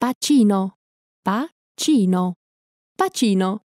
Pacino. Pacino. Pacino.